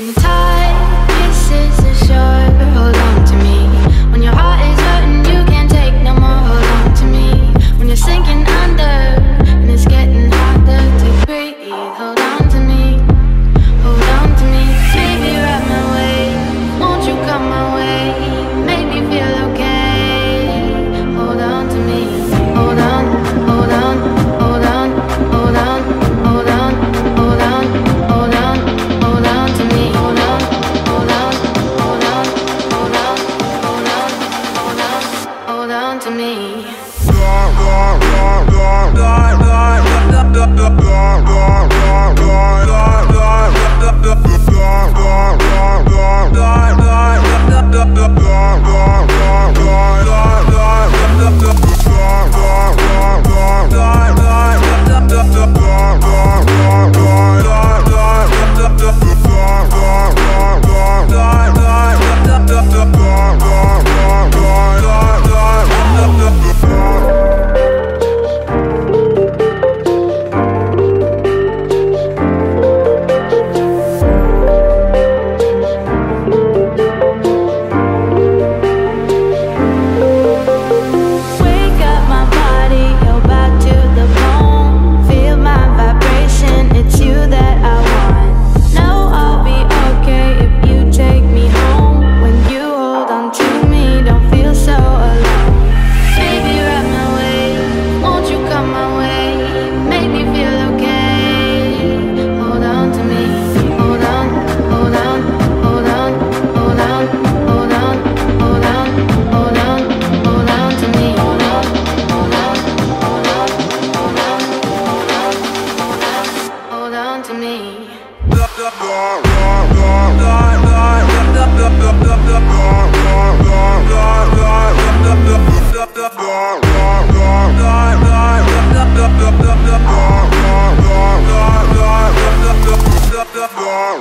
When the tide me. the floor.